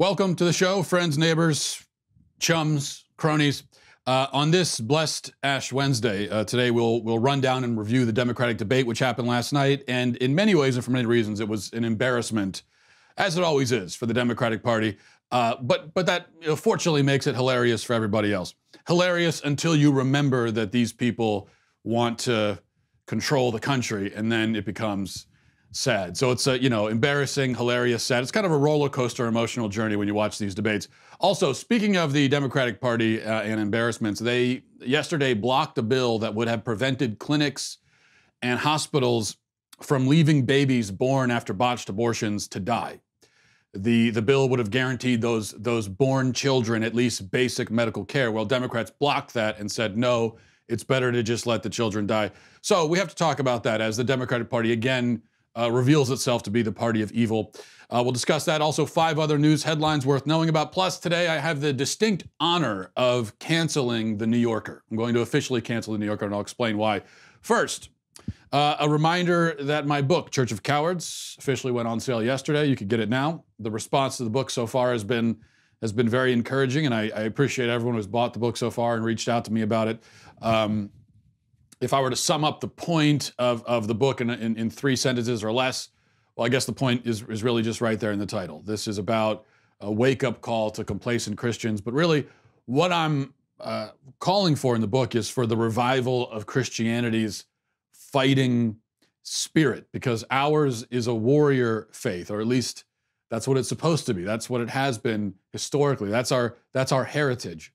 Welcome to the show, friends, neighbors, chums, cronies. Uh, on this blessed Ash Wednesday, uh, today we'll we'll run down and review the Democratic debate, which happened last night, and in many ways and for many reasons, it was an embarrassment, as it always is for the Democratic Party. Uh, but but that you know, fortunately makes it hilarious for everybody else. Hilarious until you remember that these people want to control the country, and then it becomes sad. So it's a, you know, embarrassing, hilarious, sad. It's kind of a roller coaster emotional journey when you watch these debates. Also, speaking of the Democratic Party uh, and embarrassments, they yesterday blocked a bill that would have prevented clinics and hospitals from leaving babies born after botched abortions to die. The, the bill would have guaranteed those, those born children at least basic medical care. Well, Democrats blocked that and said, no, it's better to just let the children die. So we have to talk about that as the Democratic Party again uh, reveals itself to be the party of evil. Uh, we'll discuss that. Also, five other news headlines worth knowing about. Plus, today I have the distinct honor of canceling The New Yorker. I'm going to officially cancel The New Yorker, and I'll explain why. First, uh, a reminder that my book, Church of Cowards, officially went on sale yesterday. You could get it now. The response to the book so far has been has been very encouraging, and I, I appreciate everyone who's bought the book so far and reached out to me about it. Um, if I were to sum up the point of, of the book in, in, in, three sentences or less, well, I guess the point is, is really just right there in the title. This is about a wake up call to complacent Christians. But really, what I'm uh, calling for in the book is for the revival of Christianity's fighting spirit, because ours is a warrior faith, or at least that's what it's supposed to be. That's what it has been historically. That's our, that's our heritage.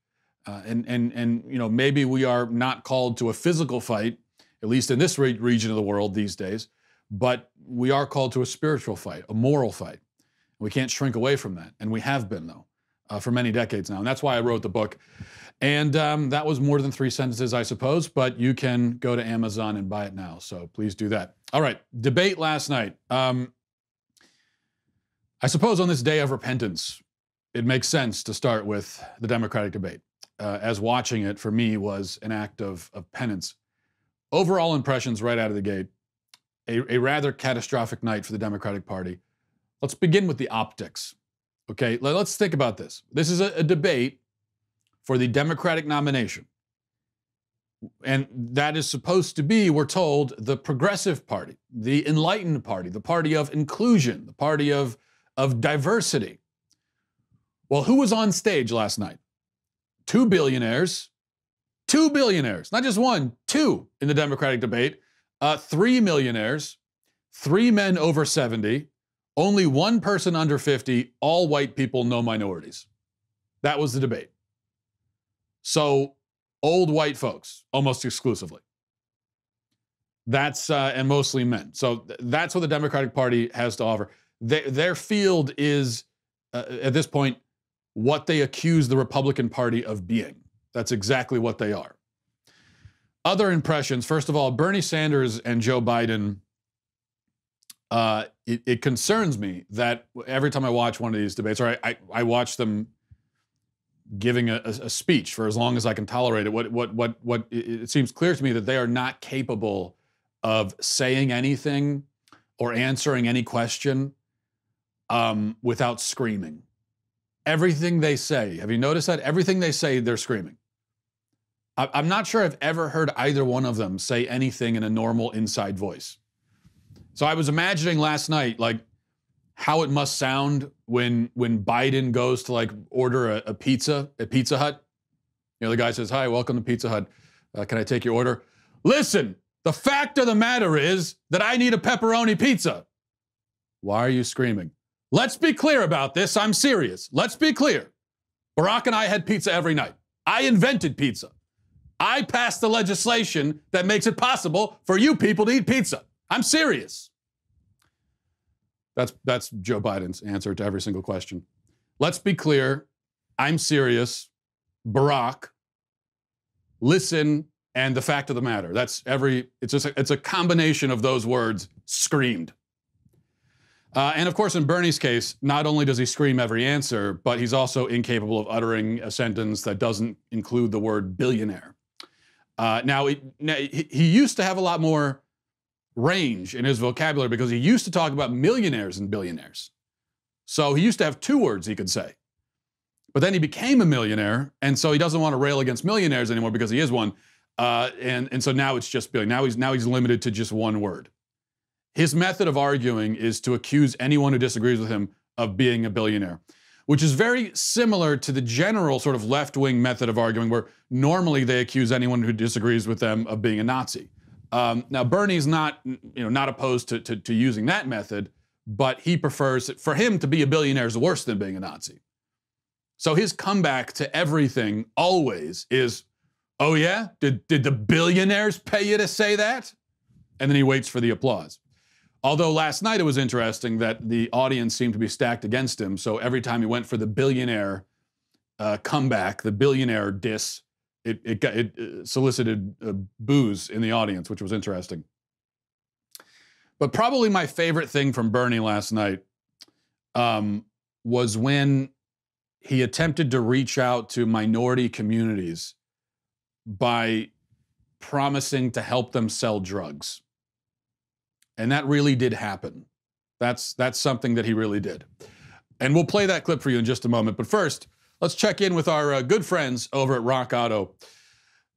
Uh, and and and you know maybe we are not called to a physical fight, at least in this re- region of the world these days, but we are called to a spiritual fight, a moral fight. We can't shrink away from that, and we have been though uh, for many decades now, and that's why I wrote the book. And um, that was more than three sentences, I suppose, but you can go to Amazon and buy it now. So please do that. All right, debate last night. Um, I suppose on this day of repentance, it makes sense to start with the Democratic debate uh, as watching it for me was an act of, of penance. Overall impressions right out of the gate, a, a rather catastrophic night for the Democratic Party. Let's begin with the optics. Okay, let's think about this. This is a, a debate for the Democratic nomination. And that is supposed to be, we're told, the progressive party, the enlightened party, the party of inclusion, the party of, of diversity. Well, who was on stage last night? Two billionaires, two billionaires, not just one, two in the Democratic debate, uh, three millionaires, three men over 70, only one person under 50, all white people, no minorities. That was the debate. So, old white folks, almost exclusively. That's, uh, and mostly men. So, th- that's what the Democratic Party has to offer. Their field is, uh, at this point, what they accuse the Republican Party of being. That's exactly what they are. Other impressions first of all, Bernie Sanders and Joe Biden. Uh, it, it, concerns me that every time I watch one of these debates, or I, I, I watch them giving a, a, speech for as long as I can tolerate it, what, what, what, what it, seems clear to me that they are not capable of saying anything or answering any question um, without screaming everything they say. Have you noticed that? Everything they say, they're screaming. I, am not sure I've ever heard either one of them say anything in a normal inside voice. So I was imagining last night, like, how it must sound when when Biden goes to like order a, a pizza at Pizza Hut. You know, the guy says, "Hi, welcome to Pizza Hut. Uh, can I take your order?" Listen, the fact of the matter is that I need a pepperoni pizza. Why are you screaming? Let's be clear about this. I'm serious. Let's be clear. Barack and I had pizza every night. I invented pizza. I passed the legislation that makes it possible for you people to eat pizza. I'm serious. That's, that's Joe Biden's answer to every single question. Let's be clear. I'm serious. Barack, listen, and the fact of the matter. That's every, it's just a, it's a combination of those words screamed. Uh, and of course, in Bernie's case, not only does he scream every answer, but he's also incapable of uttering a sentence that doesn't include the word billionaire. Uh, now, it, now, he used to have a lot more range in his vocabulary because he used to talk about millionaires and billionaires. So he used to have two words he could say. But then he became a millionaire, and so he doesn't want to rail against millionaires anymore because he is one. Uh, and and so now it's just billion. Now he's now he's limited to just one word. His method of arguing is to accuse anyone who disagrees with him of being a billionaire, which is very similar to the general sort of left-wing method of arguing, where normally they accuse anyone who disagrees with them of being a Nazi. Um, now Bernie's not you know not opposed to, to to using that method, but he prefers for him to be a billionaire is worse than being a Nazi. So his comeback to everything always is, oh yeah, did, did the billionaires pay you to say that? And then he waits for the applause. Although last night it was interesting that the audience seemed to be stacked against him. So every time he went for the billionaire uh, comeback, the billionaire diss, it, it, got, it uh, solicited uh, boos in the audience, which was interesting. But probably my favorite thing from Bernie last night um, was when he attempted to reach out to minority communities by promising to help them sell drugs. And that really did happen. That's that's something that he really did. And we'll play that clip for you in just a moment. But first, let's check in with our uh, good friends over at Rock Auto.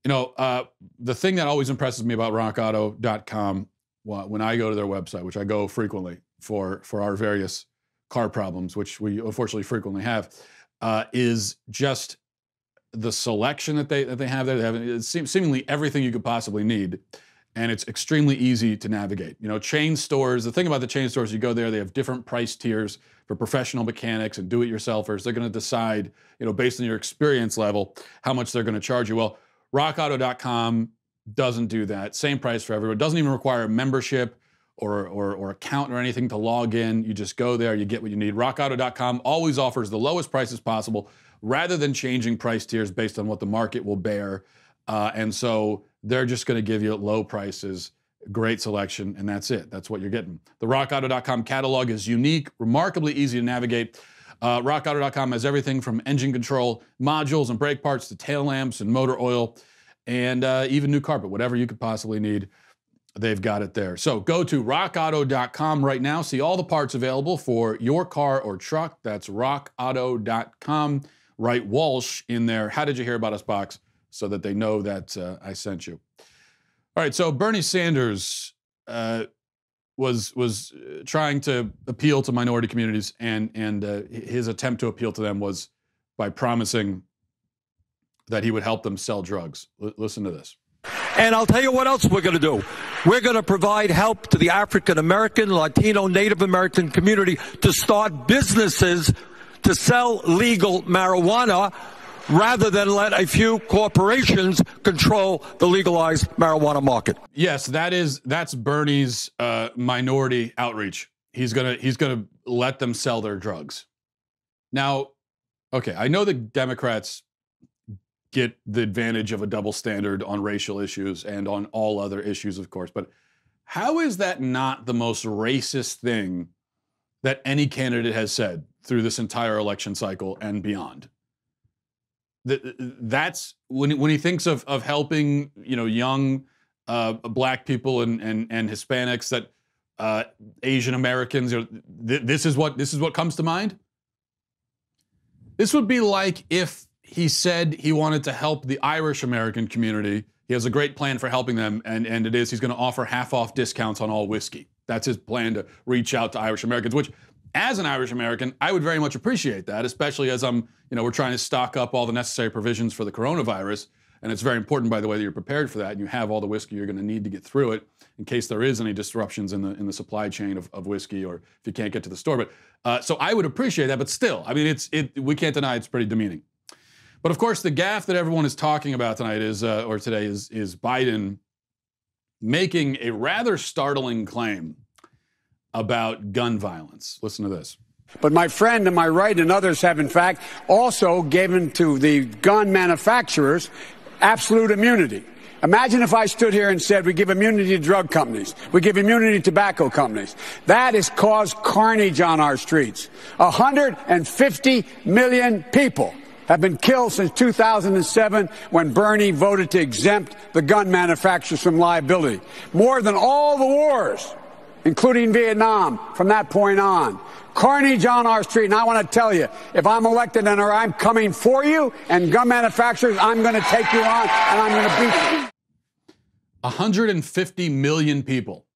You know, uh, the thing that always impresses me about rockauto.com when I go to their website, which I go frequently for for our various car problems, which we unfortunately frequently have, uh, is just the selection that they that they have there. They have seemingly everything you could possibly need, and it's extremely easy to navigate. You know, chain stores. The thing about the chain stores, you go there, they have different price tiers for professional mechanics and do-it-yourselfers. They're going to decide, you know, based on your experience level, how much they're going to charge you. Well, RockAuto.com doesn't do that. Same price for everyone. It doesn't even require a membership or, or, or account or anything to log in. You just go there, you get what you need. RockAuto.com always offers the lowest prices possible rather than changing price tiers based on what the market will bear. Uh, and so they're just going to give you low prices, great selection, and that's it. That's what you're getting. The RockAuto.com catalog is unique, remarkably easy to navigate. Uh, RockAuto.com has everything from engine control, modules, and brake parts to tail lamps and motor oil, and uh, even new carpet, whatever you could possibly need they've got it there. So go to rockauto.com right now. See all the parts available for your car or truck. That's rockauto.com. Write Walsh in there. How did you hear about us box so that they know that uh, I sent you. All right. So Bernie Sanders uh, was was uh, trying to appeal to minority communities, and and uh, his attempt to appeal to them was by promising that he would help them sell drugs. L- listen to this. And I'll tell you what else we're going to do. We're going to provide help to the African American, Latino, Native American community to start businesses to sell legal marijuana rather than let a few corporations control the legalized marijuana market. Yes, that is that's Bernie's uh, minority outreach. He's gonna he's gonna let them sell their drugs. Now, okay, I know the Democrats get the advantage of a double standard on racial issues and on all other issues, of course. But how is that not the most racist thing that any candidate has said through this entire election cycle and beyond? That's when when he thinks of of helping you know young uh, black people and and and Hispanics that uh, Asian Americans. You know, th- this is what this is what comes to mind. This would be like if he said he wanted to help the Irish American community. He has a great plan for helping them, and, and it is he's going to offer half off discounts on all whiskey. That's his plan to reach out to Irish Americans, which, as an Irish American, I would very much appreciate that, especially as I'm, you know, we're trying to stock up all the necessary provisions for the coronavirus. And it's very important, by the way, that you're prepared for that and you have all the whiskey you're going to need to get through it in case there is any disruptions in the in the supply chain of, of whiskey or if you can't get to the store. But uh, so I would appreciate that, but still, I mean, it's it we can't deny it's pretty demeaning. But of course, the gaffe that everyone is talking about tonight is, uh, or today, is, is Biden making a rather startling claim about gun violence. Listen to this. But my friend to my right and others have, in fact, also given to the gun manufacturers absolute immunity. Imagine if I stood here and said we give immunity to drug companies, we give immunity to tobacco companies. That has caused carnage on our streets. 150 million people have been killed since 2007 when Bernie voted to exempt the gun manufacturers from liability. More than all the wars including Vietnam, from that point on. Carnage on our street. And I want to tell you, if I'm elected and I'm coming for you and gun manufacturers, I'm going to take you on and I'm going to beat you. 150 million people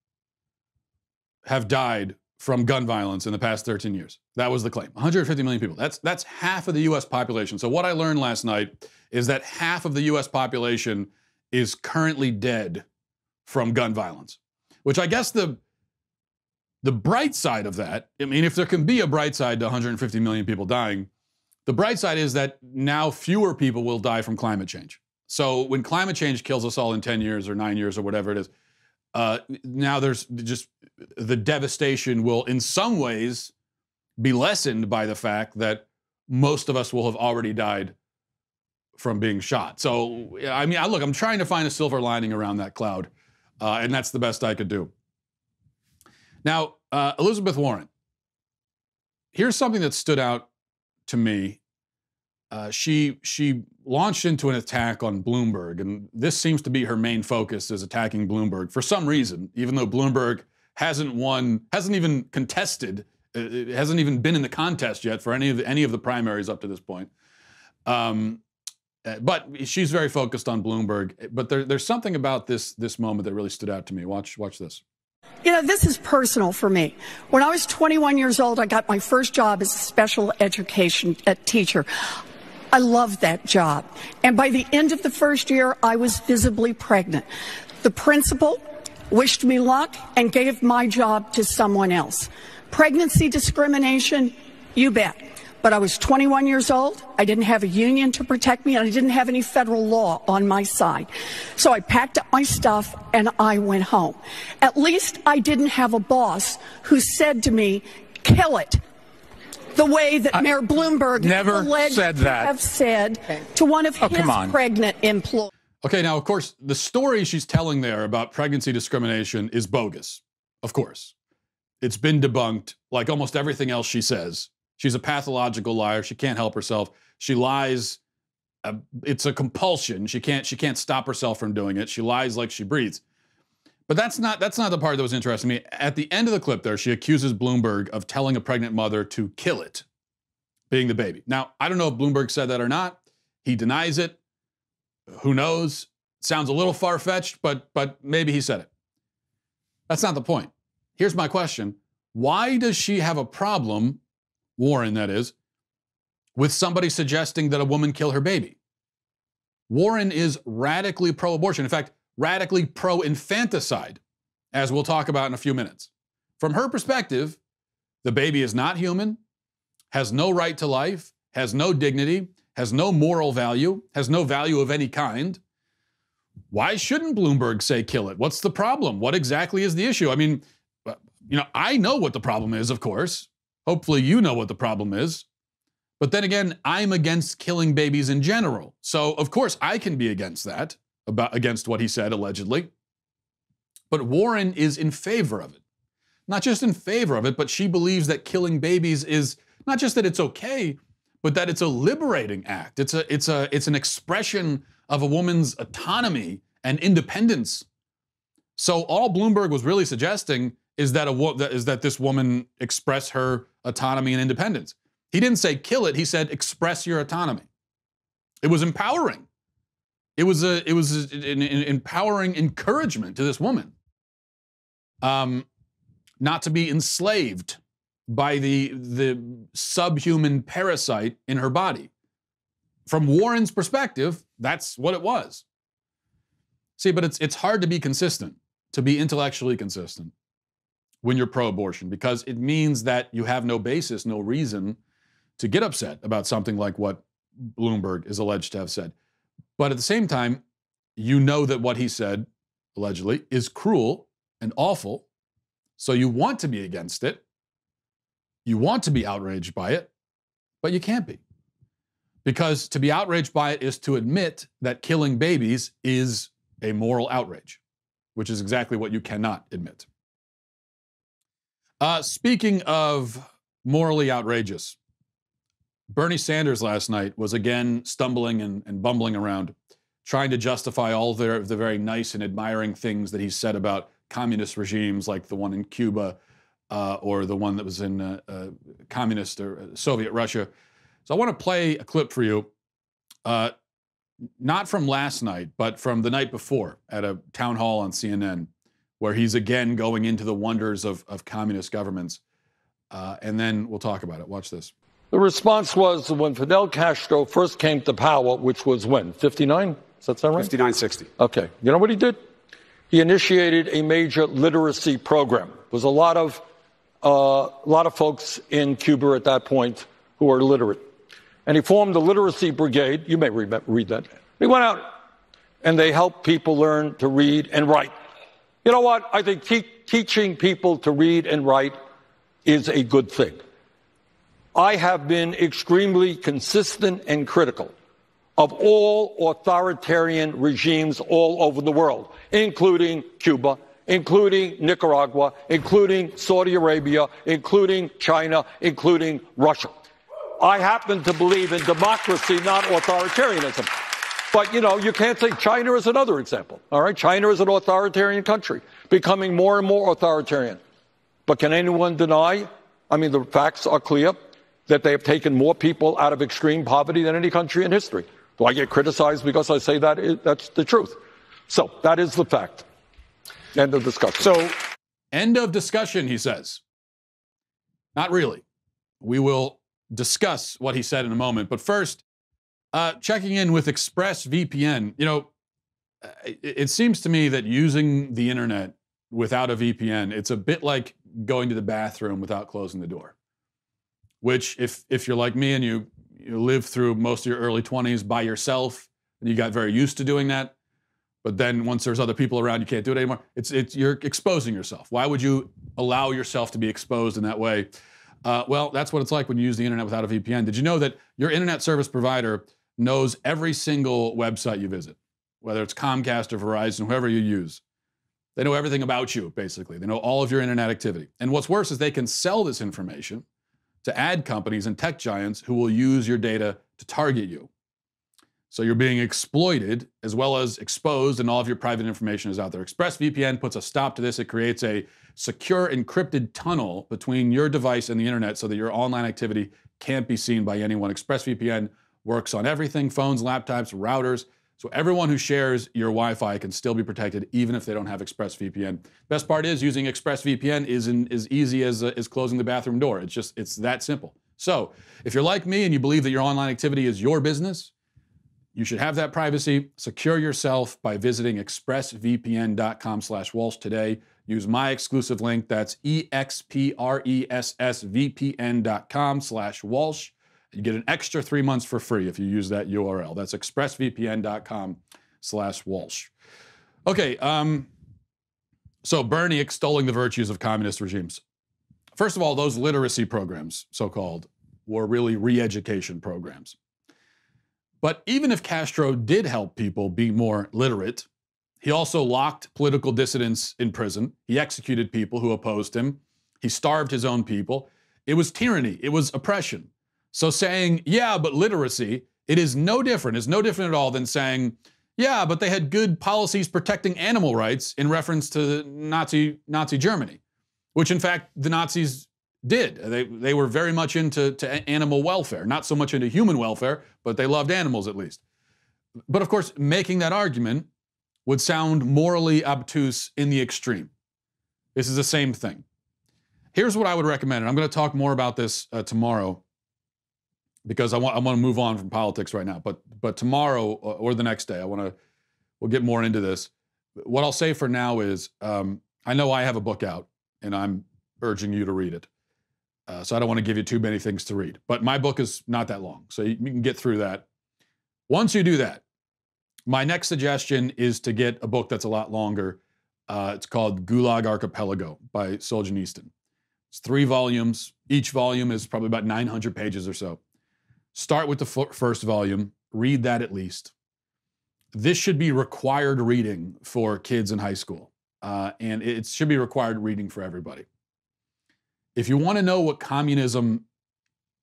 have died from gun violence in the past 13 years. That was the claim. 150 million people. That's that's half of the US population. So what I learned last night is that half of the US population is currently dead from gun violence. Which I guess the the bright side of that, I mean if there can be a bright side to 150 million people dying, the bright side is that now fewer people will die from climate change. So when climate change kills us all in 10 years or 9 years or whatever it is, uh, now there's just the devastation will in some ways be lessened by the fact that most of us will have already died from being shot. So, I mean, I, look, I'm trying to find a silver lining around that cloud, uh, and that's the best I could do. Now, uh, Elizabeth Warren, here's something that stood out to me. Uh, she she launched into an attack on Bloomberg, and this seems to be her main focus is attacking Bloomberg for some reason, even though Bloomberg hasn't won, hasn't even contested it hasn't even been in the contest yet for any of the, any of the primaries up to this point. Um, uh, but she's very focused on Bloomberg. But there, there's something about this this moment that really stood out to me. Watch watch this. You know, this is personal for me. When I was 21 years old, I got my first job as a special education uh, teacher. I loved that job. And by the end of the first year, I was visibly pregnant. The principal wished me luck and gave my job to someone else. Pregnancy discrimination, you bet. But I was 21 years old. I didn't have a union to protect me, and I didn't have any federal law on my side. So I packed up my stuff and I went home. At least I didn't have a boss who said to me, kill it. The way that I Mayor Bloomberg never alleged said that. to have said to one of oh, his pregnant employees. Okay, now, of course, the story she's telling there about pregnancy discrimination is bogus, of course. It's been debunked, like almost everything else she says. She's a pathological liar. She can't help herself. She lies. Uh, it's a compulsion. She can't. She can't stop herself from doing it. She lies like she breathes. But that's not that's not the part that was interesting to me. At the end of the clip, there, she accuses Bloomberg of telling a pregnant mother to kill it, being the baby. Now, I don't know if Bloomberg said that or not. He denies it. Who knows? Sounds a little far fetched, but but maybe he said it. That's not the point. Here's my question Why does she have a problem, Warren, that is, with somebody suggesting that a woman kill her baby? Warren is radically pro abortion. In fact, radically pro infanticide, as we'll talk about in a few minutes. From her perspective, the baby is not human, has no right to life, has no dignity, has no moral value, has no value of any kind. Why shouldn't Bloomberg say kill it? What's the problem? What exactly is the issue? I mean, uh, you know, I know what the problem is, of course. Hopefully, you know what the problem is. But then again, I'm against killing babies in general. So, of course, I can be against that, about, against what he said allegedly. But Warren is in favor of it. Not just in favor of it, but she believes that killing babies is not just that it's okay, but that it's a liberating act. It's a it's a it's an expression of a woman's autonomy and independence. So all Bloomberg was really suggesting is that a is that this woman express her autonomy and independence. He didn't say kill it. He said express your autonomy. It was empowering. It was a it was an, an empowering encouragement to this woman. Um, not to be enslaved by the the subhuman parasite in her body. From Warren's perspective, that's what it was. See, but it's it's hard to be consistent, to be intellectually consistent when you're pro abortion because it means that you have no basis, no reason to get upset about something like what Bloomberg is alleged to have said. But at the same time, you know that what he said, allegedly, is cruel and awful. So you want to be against it. You want to be outraged by it, but you can't be. Because to be outraged by it is to admit that killing babies is a moral outrage, which is exactly what you cannot admit. Uh, speaking of morally outrageous, Bernie Sanders last night was again stumbling and, and bumbling around, trying to justify all the, the very nice and admiring things that he said about communist regimes like the one in Cuba uh, or the one that was in uh, uh, communist or uh, Soviet Russia. So I want to play a clip for you, uh, not from last night, but from the night before at a town hall on CNN, where he's again going into the wonders of, of communist governments. Uh, and then we'll talk about it. Watch this. The response was when Fidel Castro first came to power, which was when? 59? Does that sound right? 5960. Okay. You know what he did? He initiated a major literacy program. There was a lot of, uh, a lot of folks in Cuba at that point who were literate. And he formed the literacy brigade. You may read, read that. He went out and they helped people learn to read and write. You know what? I think te- teaching people to read and write is a good thing. I have been extremely consistent and critical of all authoritarian regimes all over the world, including Cuba, including Nicaragua, including Saudi Arabia, including China, including Russia. I happen to believe in democracy, not authoritarianism. But, you know, you can't say China is another example. All right? China is an authoritarian country, becoming more and more authoritarian. But can anyone deny? I mean, the facts are clear that they have taken more people out of extreme poverty than any country in history. Do I get criticized because I say that? That's the truth. So that is the fact. End of discussion. So, end of discussion, he says. Not really. We will discuss what he said in a moment. But first, uh, checking in with ExpressVPN. You know, it, it seems to me that using the internet without a VPN, it's a bit like going to the bathroom without closing the door. Which, if if you're like me and you you live through most of your early 20s by yourself, and you got very used to doing that, but then once there's other people around, you can't do it anymore. It's it's you're exposing yourself. Why would you allow yourself to be exposed in that way? Uh, well, that's what it's like when you use the internet without a VPN. Did you know that your internet service provider knows every single website you visit, whether it's Comcast or Verizon, whoever you use? They know everything about you, basically. They know all of your internet activity. And what's worse is they can sell this information to ad companies and tech giants who will use your data to target you. So you're being exploited as well as exposed, and all of your private information is out there. ExpressVPN puts a stop to this. It creates a secure encrypted tunnel between your device and the internet so that your online activity can't be seen by anyone. ExpressVPN works on everything phones, laptops, routers. So everyone who shares your Wi-Fi can still be protected, even if they don't have ExpressVPN. Best part is using ExpressVPN is in, as easy as, uh, as closing the bathroom door. It's just it's that simple. So if you're like me and you believe that your online activity is your business, you should have that privacy. Secure yourself by visiting expressvpn.com/walsh today. Use my exclusive link. That's expressvpn.com/walsh. You get an extra three months for free if you use that URL. That's expressvpn.com slash Walsh. Okay, um, so Bernie extolling the virtues of communist regimes. First of all, those literacy programs, so called, were really re education programs. But even if Castro did help people be more literate, he also locked political dissidents in prison. He executed people who opposed him. He starved his own people. It was tyranny, it was oppression. So saying, yeah, but literacy, it is no different, it's no different at all than saying, yeah, but they had good policies protecting animal rights in reference to Nazi, Nazi Germany, which in fact the Nazis did. They, they were very much into to animal welfare, not so much into human welfare, but they loved animals at least. But of course, making that argument would sound morally obtuse in the extreme. This is the same thing. Here's what I would recommend, and I'm going to talk more about this uh, tomorrow because I want I want to move on from politics right now. But but tomorrow uh, or the next day, I want to we'll get more into this. What I'll say for now is um, I know I have a book out, and I'm urging you to read it. Uh, so I don't want to give you too many things to read. But my book is not that long, so you, you can get through that. Once you do that, my next suggestion is to get a book that's a lot longer. Uh, it's called Gulag Archipelago by Solzhenitsyn. It's three volumes. Each volume is probably about 900 pages or so. Start with the first volume, read that at least. This should be required reading for kids in high school, uh, and it should be required reading for everybody. If you want to know what communism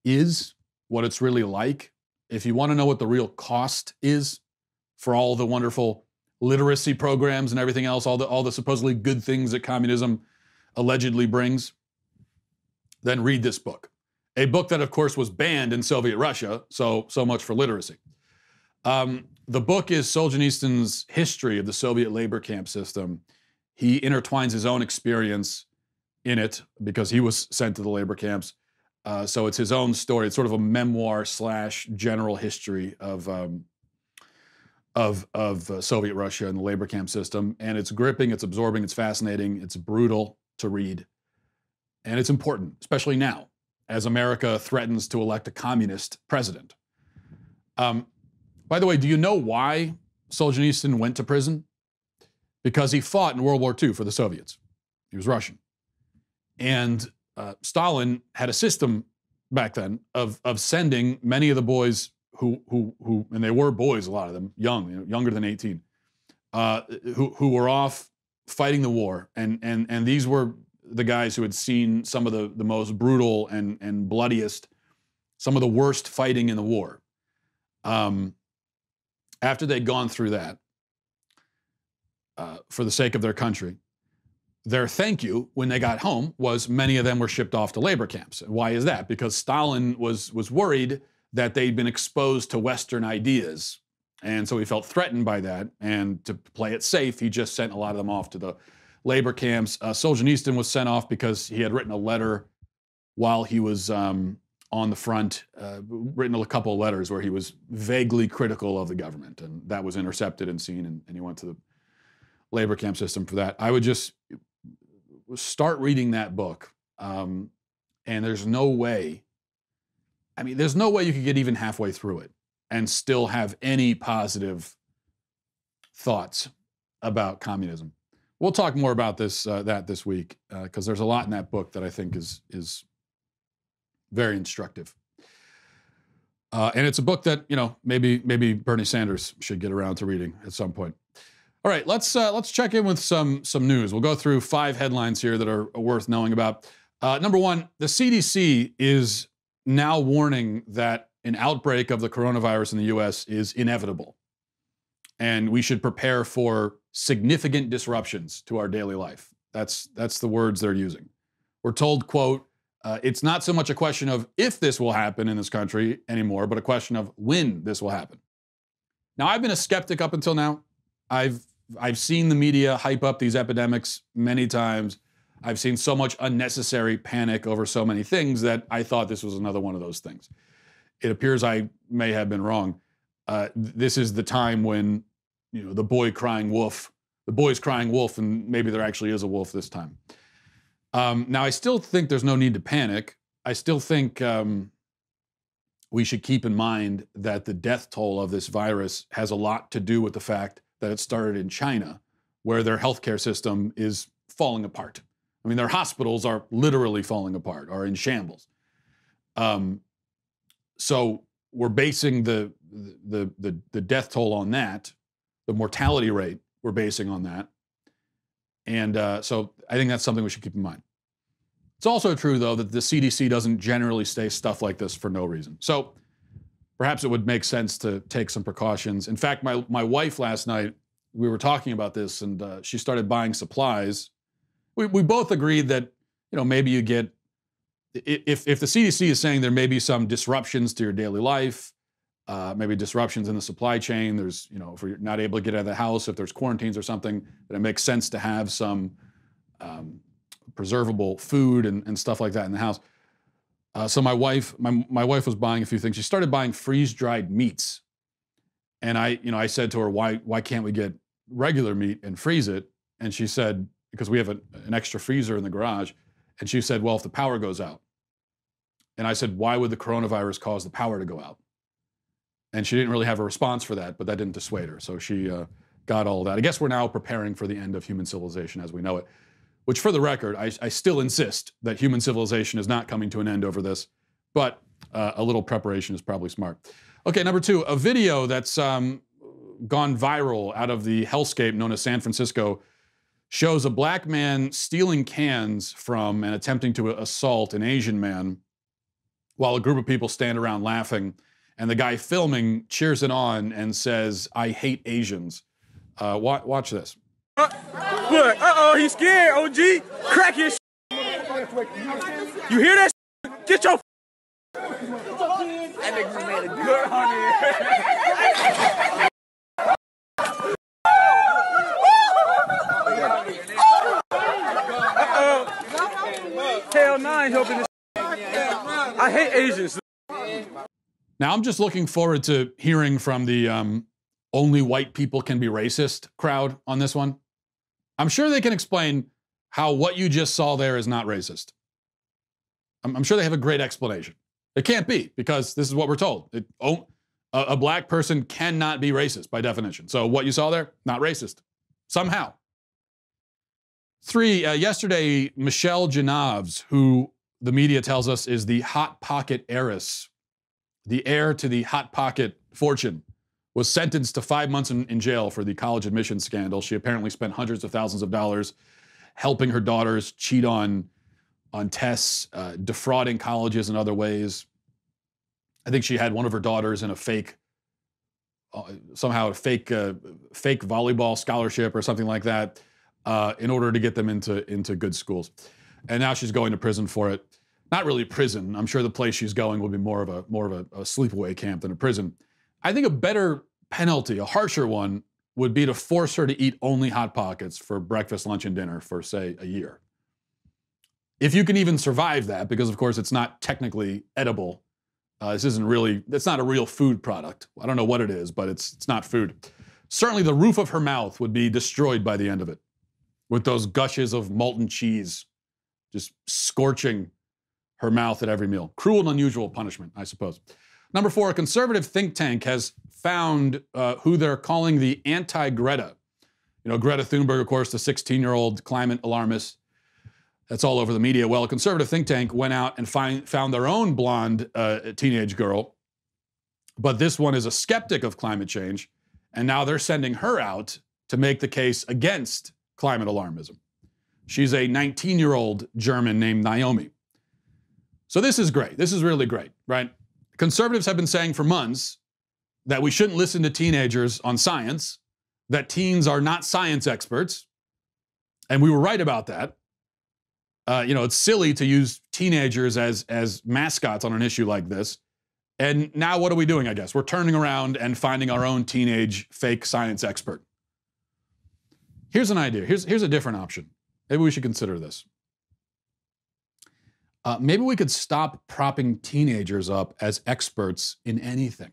is, what it's really like, if you want to know what the real cost is for all the wonderful literacy programs and everything else, all the all the supposedly good things that communism allegedly brings, then read this book. A book that, of course, was banned in Soviet Russia. So so much for literacy. Um, the book is Solzhenitsyn's history of the Soviet labor camp system. He intertwines his own experience in it because he was sent to the labor camps. Uh, so it's his own story. It's sort of a memoir slash general history of um, of of uh, Soviet Russia and the labor camp system, and it's gripping, it's absorbing, it's fascinating, it's brutal to read, and it's important, especially now as America threatens to elect a communist president. Um, by the way, do you know why Solzhenitsyn went to prison? Because he fought in World War II for the Soviets. He was Russian, and uh, Stalin had a system back then of of sending many of the boys who who who and they were boys, a lot of them, young, you know, younger than 18, uh, who who were off fighting the war, and and and these were the guys who had seen some of the the most brutal and and bloodiest, some of the worst fighting in the war. Um, after they'd gone through that, uh, for the sake of their country, their thank you when they got home was many of them were shipped off to labor camps. Why is that? Because Stalin was was worried that they'd been exposed to Western ideas. And so he felt threatened by that. And to play it safe, he just sent a lot of them off to the labor camps. Uh, Solzhenitsyn was sent off because he had written a letter while he was um, on the front, uh, written a couple of letters where he was vaguely critical of the government. And that was intercepted and seen, and, and he went to the labor camp system for that. I would just start reading that book. Um, and there's no way I mean, there's no way you could get even halfway through it and still have any positive thoughts about communism. We'll talk more about this uh, that this week because uh, there's a lot in that book that I think is is very instructive. Uh, and it's a book that you know maybe maybe Bernie Sanders should get around to reading at some point. All right, let's uh, let's check in with some some news. We'll go through five headlines here that are worth knowing about. Uh, number one, the CDC is now warning that an outbreak of the coronavirus in the US is inevitable. And we should prepare for significant disruptions to our daily life. That's, that's the words they're using. We're told, quote, uh, it's not so much a question of if this will happen in this country anymore, but a question of when this will happen. Now, I've been a skeptic up until now. I've, I've seen the media hype up these epidemics many times. I've seen so much unnecessary panic over so many things that I thought this was another one of those things. It appears I may have been wrong. Uh, this is the time when, you know, the boy crying wolf, the boy's crying wolf, and maybe there actually is a wolf this time. Um, now, I still think there's no need to panic. I still think um, we should keep in mind that the death toll of this virus has a lot to do with the fact that it started in China, where their healthcare system is falling apart. I mean, their hospitals are literally falling apart, are in shambles. Um, so we're basing the, the, the, the death toll on that, the mortality rate we're basing on that. And uh, so I think that's something we should keep in mind. It's also true, though, that the CDC doesn't generally say stuff like this for no reason. So perhaps it would make sense to take some precautions. In fact, my, my wife last night, we were talking about this, and uh, she started buying supplies we, we both agreed that you know maybe you get if if the CDC is saying there may be some disruptions to your daily life, uh, maybe disruptions in the supply chain. There's you know if you're not able to get out of the house, if there's quarantines or something, that it makes sense to have some um, preservable food and, and stuff like that in the house. Uh, so my wife, my, my wife was buying a few things. She started buying freeze dried meats, and I, you know, I said to her, why why can't we get regular meat and freeze it? And she said, because we have a, an extra freezer in the garage. And she said, Well, if the power goes out. And I said, Why would the coronavirus cause the power to go out? And she didn't really have a response for that, but that didn't dissuade her. So she uh, got all that. I guess we're now preparing for the end of human civilization as we know it, which, for the record, I, I still insist that human civilization is not coming to an end over this, but uh, a little preparation is probably smart. Okay, number two, a video that's um, gone viral out of the hellscape known as San Francisco shows a black man stealing cans from and attempting to assault an Asian man while a group of people stand around laughing. And the guy filming cheers it on and says, I hate Asians. Uh, watch, watch this. Look, uh oh, he's scared, OG. Crack his You hear that? Get your That nigga made a good honey. Uh-oh. Hell no, I ain't helping this. I hate Asians. Now, I'm just looking forward to hearing from the um, only white people can be racist crowd on this one. I'm sure they can explain how what you just saw there is not racist. I'm, I'm sure they have a great explanation. It can't be because this is what we're told. It, oh, a, a black person cannot be racist by definition. So what you saw there, not racist. Somehow. Three, uh, yesterday, Michelle Genovese, who the media tells us is the Hot Pocket heiress, the heir to the Hot Pocket fortune, was sentenced to five months in, in jail for the college admission scandal. She apparently spent hundreds of thousands of dollars helping her daughters cheat on, on tests, uh, defrauding colleges in other ways. I think she had one of her daughters in a fake, uh, somehow a fake, uh, fake volleyball scholarship or something like that, uh, in order to get them into into good schools. And now she's going to prison for it. Not really prison. I'm sure the place she's going will be more of a more of a, a sleepaway camp than a prison. I think a better penalty, a harsher one, would be to force her to eat only Hot Pockets for breakfast, lunch, and dinner for, say, a year. If you can even survive that, because of course it's not technically edible. Uh, this isn't really, it's not a real food product. I don't know what it is, but it's, it's not food. Certainly the roof of her mouth would be destroyed by the end of it with those gushes of molten cheese just scorching her mouth at every meal. Cruel and unusual punishment, I suppose. Number four, a conservative think tank has found uh, who they're calling the anti Greta. You know, Greta Thunberg, of course, the 16 year old climate alarmist. That's all over the media. Well, a conservative think tank went out and find, found their own blonde uh, teenage girl, but this one is a skeptic of climate change, and now they're sending her out to make the case against climate alarmism. She's a 19 year old German named Naomi. So this is great. This is really great, right? Conservatives have been saying for months that we shouldn't listen to teenagers on science, that teens are not science experts. And we were right about that. Uh, you know, it's silly to use teenagers as, as mascots on an issue like this. And now what are we doing, I guess? We're turning around and finding our own teenage fake science expert. Here's an idea. Here's, here's a different option. Maybe we should consider this. Uh, maybe we could stop propping teenagers up as experts in anything.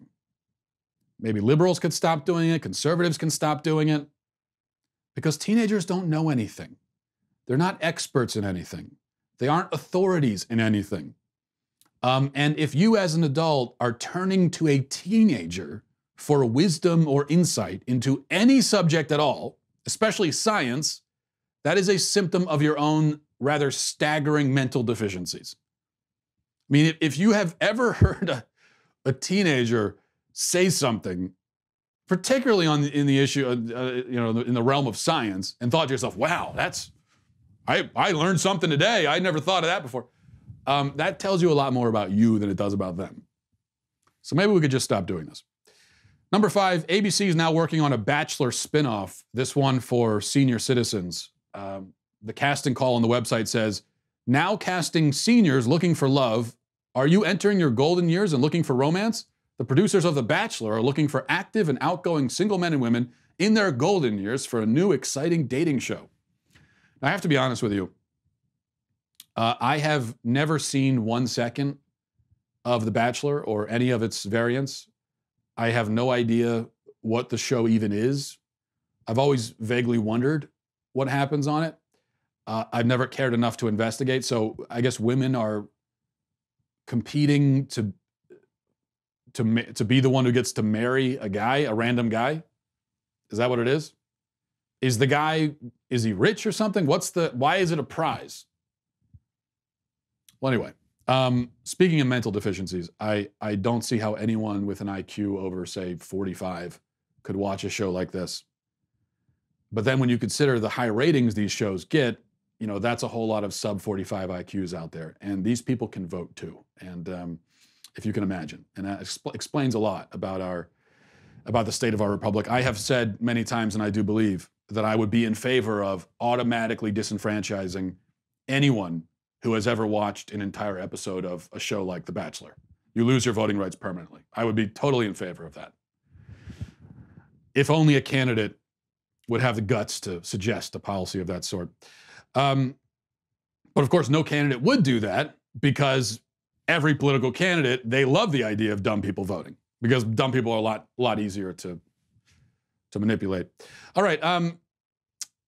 Maybe liberals could stop doing it, conservatives can stop doing it, because teenagers don't know anything. They're not experts in anything, they aren't authorities in anything. Um, and if you, as an adult, are turning to a teenager for wisdom or insight into any subject at all, especially science, that is a symptom of your own rather staggering mental deficiencies. I mean, if you have ever heard a, a teenager say something, particularly on in the issue, uh, uh, you know, in the realm of science, and thought to yourself, "Wow, that's I I learned something today. I never thought of that before." Um, that tells you a lot more about you than it does about them. So maybe we could just stop doing this. Number five, ABC is now working on a Bachelor spinoff. This one for senior citizens. Um, the casting call on the website says, now casting seniors looking for love. Are you entering your golden years and looking for romance? The producers of The Bachelor are looking for active and outgoing single men and women in their golden years for a new exciting dating show. Now, I have to be honest with you. Uh, I have never seen one second of The Bachelor or any of its variants. I have no idea what the show even is. I've always vaguely wondered what happens on it. Uh, I've never cared enough to investigate. So I guess women are competing to to to be the one who gets to marry a guy, a random guy. Is that what it is? Is the guy is he rich or something? What's the why is it a prize? Well, anyway, um, speaking of mental deficiencies, I I don't see how anyone with an IQ over say 45 could watch a show like this. But then when you consider the high ratings these shows get, you know, that's a whole lot of sub 45 IQs out there. And these people can vote too. And um, if you can imagine, and that exp- explains a lot about our about the state of our republic. I have said many times, and I do believe, that I would be in favor of automatically disenfranchising anyone who has ever watched an entire episode of a show like The Bachelor. You lose your voting rights permanently. I would be totally in favor of that. If only a candidate would have the guts to suggest a policy of that sort. Um, but of course, no candidate would do that because every political candidate, they love the idea of dumb people voting because dumb people are a lot, lot easier to, to manipulate. All right. Um,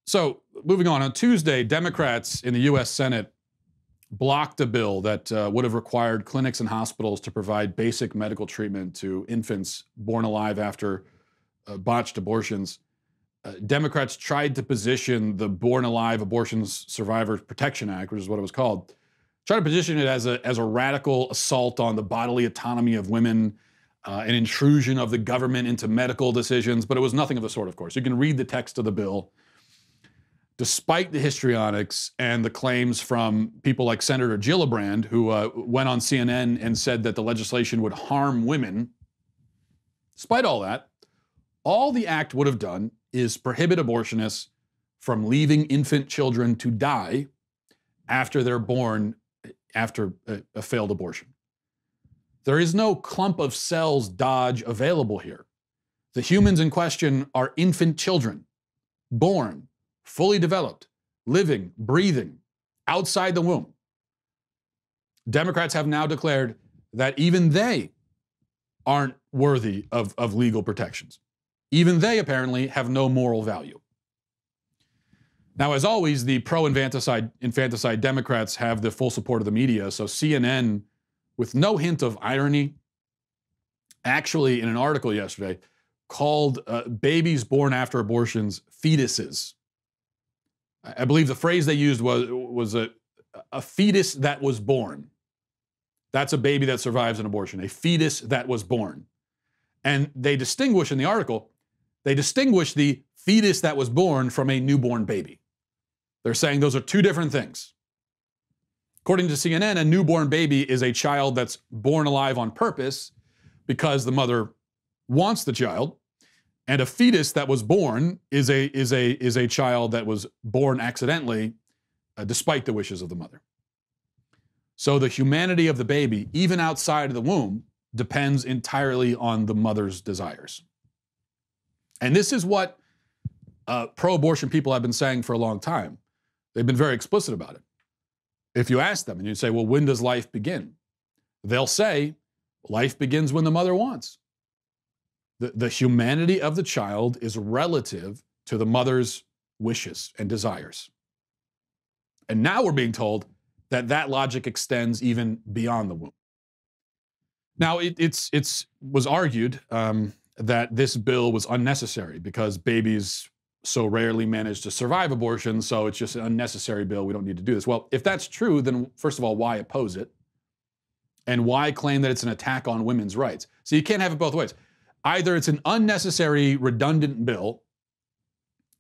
so moving on, on Tuesday, Democrats in the U.S. Senate blocked a bill that uh, would have required clinics and hospitals to provide basic medical treatment to infants born alive after uh, botched abortions. Uh, Democrats tried to position the Born Alive Abortion Survivors Protection Act, which is what it was called, try to position it as a, as a radical assault on the bodily autonomy of women, uh, an intrusion of the government into medical decisions, but it was nothing of the sort, of course. You can read the text of the bill despite the histrionics and the claims from people like Senator Gillibrand, who uh, went on CNN and said that the legislation would harm women, despite all that, all the act would have done is prohibit abortionists from leaving infant children to die after they're born after a, a failed abortion. There is no clump of cells dodge available here. The humans in question are infant children, born fully developed, living, breathing outside the womb. Democrats have now declared that even they aren't worthy of, of legal protections. Even they apparently have no moral value. Now, as always, the pro infanticide, infanticide Democrats have the full support of the media. So CNN, with no hint of irony, actually, in an article yesterday, called uh, babies born after abortions fetuses. I believe the phrase they used was, was a, a fetus that was born. That's a baby that survives an abortion, a fetus that was born. And they distinguish in the article, they distinguish the fetus that was born from a newborn baby. They're saying those are two different things. According to CNN, a newborn baby is a child that's born alive on purpose because the mother wants the child. And a fetus that was born is a, is a, is a child that was born accidentally, uh, despite the wishes of the mother. So the humanity of the baby, even outside of the womb, depends entirely on the mother's desires. And this is what uh, pro abortion people have been saying for a long time. They've been very explicit about it. If you ask them and you say, well, when does life begin? They'll say, life begins when the mother wants. The, the humanity of the child is relative to the mother's wishes and desires. And now we're being told that that logic extends even beyond the womb. Now, it, it's it's was argued um, that this bill was unnecessary because babies so rarely manage to survive abortion, so it's just an unnecessary bill. We don't need to do this. Well, if that's true, then first of all, why oppose it? And why claim that it's an attack on women's rights? So you can't have it both ways either it's an unnecessary, redundant bill,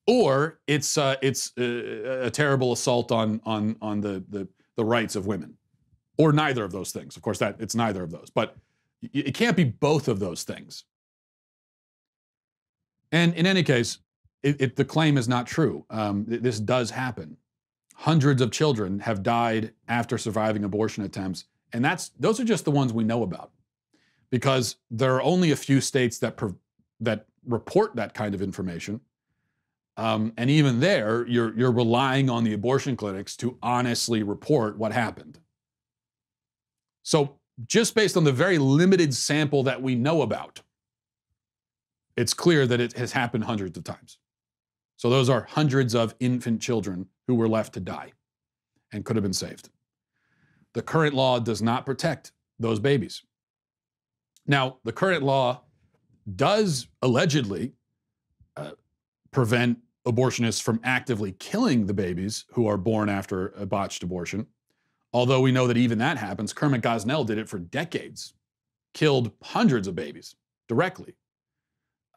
or it's uh, it's a, a, terrible assault on on on the, the the rights of women, or neither of those things. Of course, that it's neither of those, but it can't be both of those things. And in any case, it, it, the claim is not true. Um, this does happen. Hundreds of children have died after surviving abortion attempts, and that's those are just the ones we know about because there are only a few states that that report that kind of information. Um, and even there, you're, you're relying on the abortion clinics to honestly report what happened. So, just based on the very limited sample that we know about, it's clear that it has happened hundreds of times. So, those are hundreds of infant children who were left to die and could have been saved. The current law does not protect those babies. Now, the current law does allegedly uh, prevent abortionists from actively killing the babies who are born after a botched abortion. Although we know that even that happens, Kermit Gosnell did it for decades, killed hundreds of babies directly,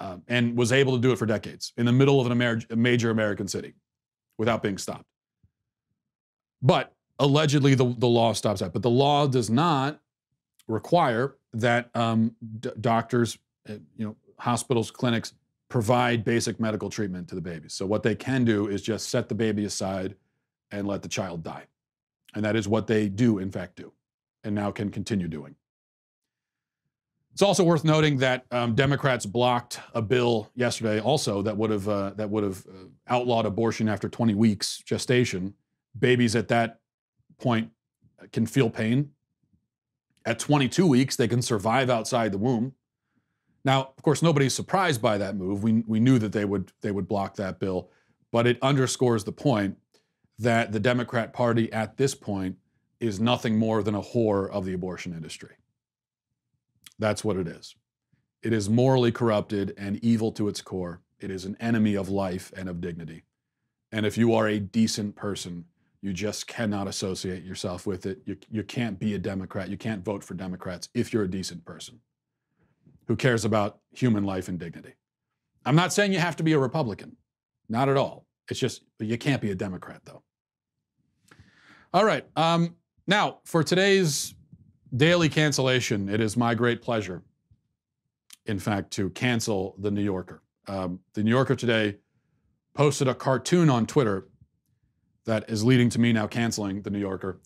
uh, and was able to do it for decades in the middle of Amer- a major American city without being stopped. But allegedly, the, the law stops that. But the law does not require that um, d- doctors, uh, you know, hospitals, clinics provide basic medical treatment to the babies. So what they can do is just set the baby aside and let the child die. And that is what they do, in fact, do, and now can continue doing. It's also worth noting that um, Democrats blocked a bill yesterday, also that would have uh, that would have uh, outlawed abortion after 20 weeks gestation. Babies at that point can feel pain. At 22 weeks, they can survive outside the womb. Now, of course, nobody's surprised by that move. We, we knew that they would they would block that bill, but it underscores the point that the Democrat Party at this point is nothing more than a whore of the abortion industry. That's what it is. It is morally corrupted and evil to its core. It is an enemy of life and of dignity. And if you are a decent person, you just cannot associate yourself with it. You, you can't be a Democrat. You can't vote for Democrats if you're a decent person who cares about human life and dignity. I'm not saying you have to be a Republican, not at all. It's just you can't be a Democrat, though. All right. Um, now, for today's daily cancellation, it is my great pleasure, in fact, to cancel the New Yorker. Um, the New Yorker today posted a cartoon on Twitter that is leading to me now canceling the New Yorker.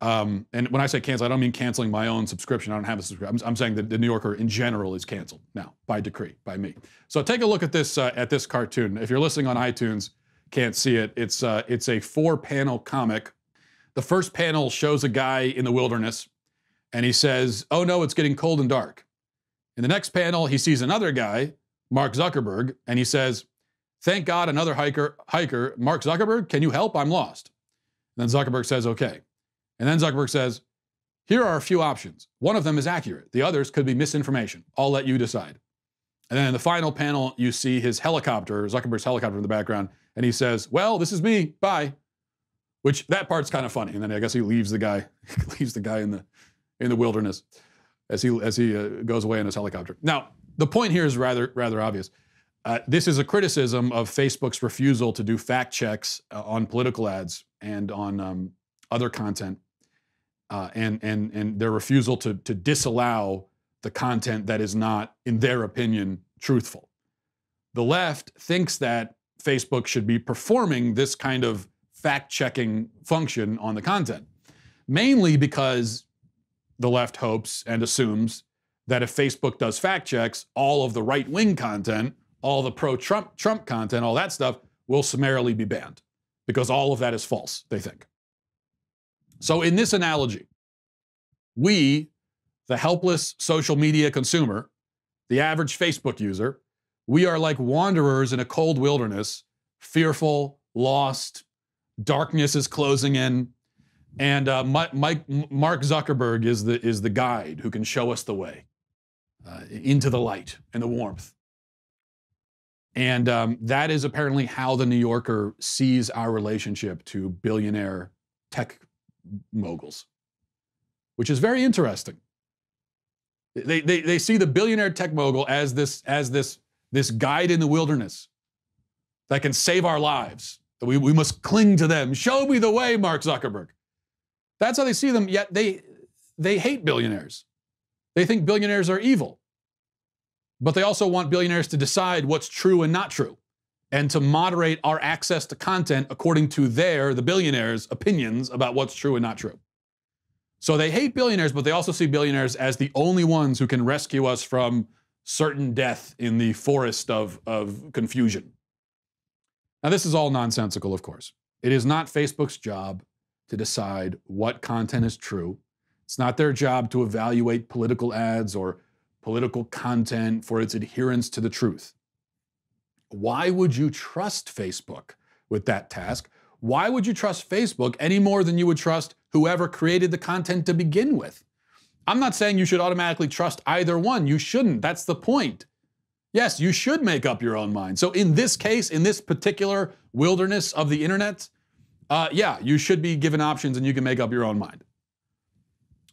Um, and when I say cancel, I don't mean canceling my own subscription. I don't have a subscription. I'm, I'm, saying that the New Yorker in general is canceled now by decree by me. So take a look at this uh, at this cartoon. If you're listening on iTunes, can't see it. It's uh, it's a four panel comic. The first panel shows a guy in the wilderness, and he says, "Oh no, it's getting cold and dark." In the next panel, he sees another guy, Mark Zuckerberg, and he says, "Thank God, another hiker, hiker, Mark Zuckerberg, can you help? I'm lost." And then Zuckerberg says, "Okay." And then Zuckerberg says, here are a few options. One of them is accurate. The others could be misinformation. I'll let you decide. And then in the final panel, you see his helicopter, Zuckerberg's helicopter in the background, and he says, "Well, this is me. Bye." Which that part's kind of funny. And then I guess he leaves the guy, leaves the guy in the in the wilderness as he as he uh, goes away in his helicopter. Now, the point here is rather rather obvious. Uh, this is a criticism of Facebook's refusal to do fact checks uh, on political ads and on um, other content uh, and and and their refusal to to disallow the content that is not, in their opinion, truthful. The left thinks that Facebook should be performing this kind of fact-checking function on the content, mainly because the left hopes and assumes that if Facebook does fact checks, all of the right-wing content, all the pro-Trump Trump content, all that stuff will summarily be banned because all of that is false, they think. So, in this analogy, we, the helpless social media consumer, the average Facebook user, we are like wanderers in a cold wilderness, fearful, lost, darkness is closing in. And uh, Mike, Mark Zuckerberg is the, is the guide who can show us the way uh, into the light and the warmth. And um, that is apparently how the New Yorker sees our relationship to billionaire tech moguls, which is very interesting. They, they, they see the billionaire tech mogul as this, as this, this guide in the wilderness that can save our lives. That we, we must cling to them. Show me the way, Mark Zuckerberg. That's how they see them, yet they, they hate billionaires. They think billionaires are evil. But they also want billionaires to decide what's true and not true and to moderate our access to content according to their, the billionaires' opinions about what's true and not true. So they hate billionaires, but they also see billionaires as the only ones who can rescue us from certain death in the forest of, of confusion. Now, this is all nonsensical, of course. It is not Facebook's job to decide what content is true. It's not their job to evaluate political ads or political content for its adherence to the truth. Why would you trust Facebook with that task? Why would you trust Facebook any more than you would trust whoever created the content to begin with? I'm not saying you should automatically trust either one. You shouldn't. That's the point. Yes, you should make up your own mind. So, in this case, in this particular wilderness of the internet, uh, yeah, you should be given options and you can make up your own mind.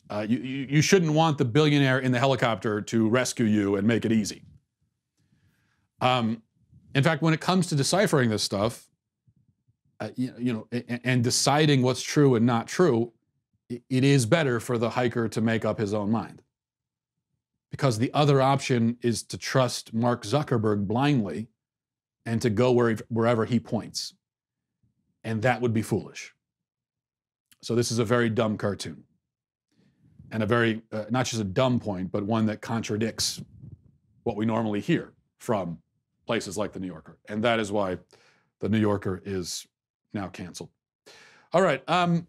Uh, you, you, you shouldn't want the billionaire in the helicopter to rescue you and make it easy. Um, in fact, when it comes to deciphering this stuff, uh, you, you, know, and, and, deciding what's true and not true, it, is better for the hiker to make up his own mind. because the other option is to trust Mark Zuckerberg blindly and to go where, wherever he points. And that would be foolish. So this is a very dumb cartoon. And a very, uh, not just a dumb point, but one that contradicts what we normally hear from places like the New Yorker. And that is why the New Yorker is now canceled. All right. Um,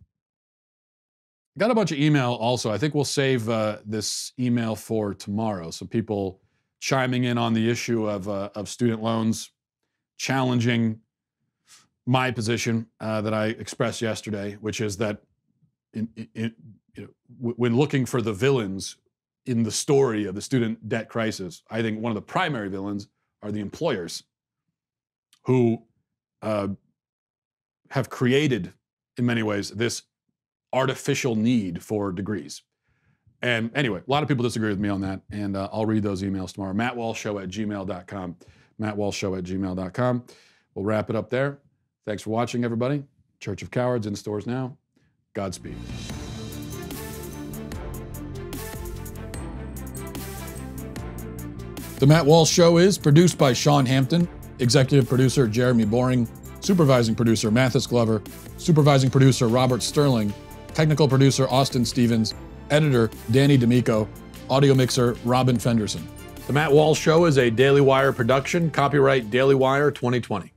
got a bunch of email also. I think we'll save uh, this email for tomorrow. So people chiming in on the issue of, uh, of student loans, challenging my position uh, that I expressed yesterday, which is that in, in, you know, w- when looking for the villains in the story of the student debt crisis, I think one of the primary villains are the employers who uh, have created, in many ways, this artificial need for degrees. And anyway, a lot of people disagree with me on that, and uh, I'll read those emails tomorrow. MattWalshShow at gmail.com. MattWalshShow at gmail.com. We'll wrap it up there. Thanks for watching, everybody. Church of Cowards in stores now. Godspeed. The Matt Walsh Show is produced by Sean Hampton, executive producer Jeremy Boring, supervising producer Mathis Glover, supervising producer Robert Sterling, technical producer Austin Stevens, editor Danny D'Amico, audio mixer Robin Fenderson. The Matt Walsh Show is a Daily Wire production, copyright Daily Wire 2020.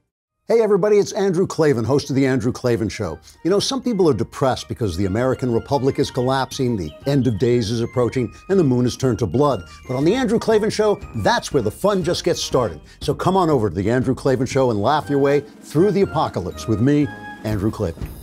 Hey, everybody, it's Andrew Klavan, host of The Andrew Klavan Show. You know, some people are depressed because the American Republic is collapsing, the end of days is approaching, and the moon has turned to blood. But on The Andrew Klavan Show, that's where the fun just gets started. So come on over to The Andrew Klavan Show and laugh your way through the apocalypse with me, Andrew Klavan.